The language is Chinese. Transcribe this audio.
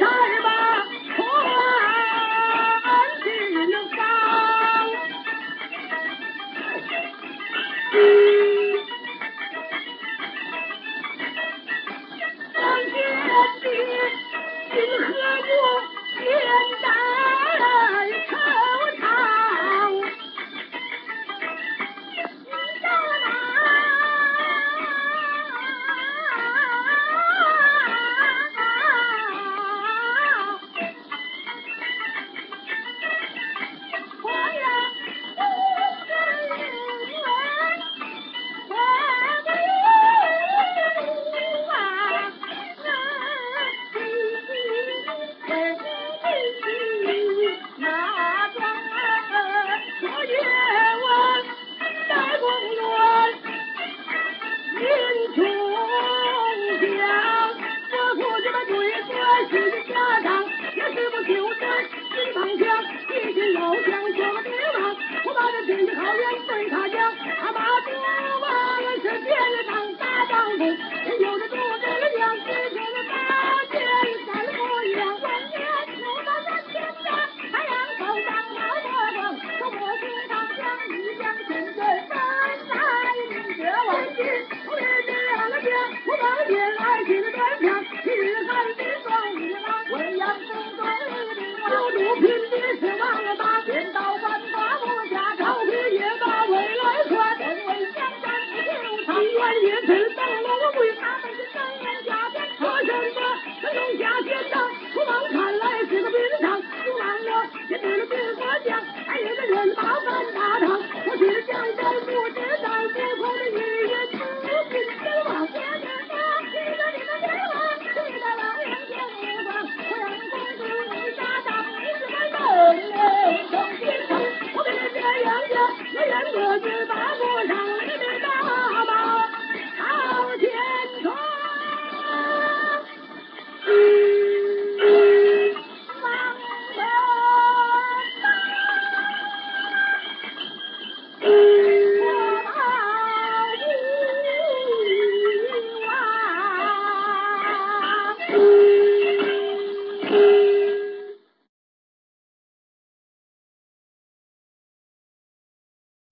才把你是的家长，也是不修身，心旁墙，一心要想做个兵王。我把这天气好远对他一万叶春等龙归，他们是真人下天，说什么龙下天堂，楚王看来是个兵长，楚王我也对了兵国将，还有个人马翻大堂，我是江山不知道，不空的日月出尽神王，我知道记得你的天王，记得老杨见目光，我让公主你家长，你是个人类中心城，我跟着这样讲，我愿得知八国。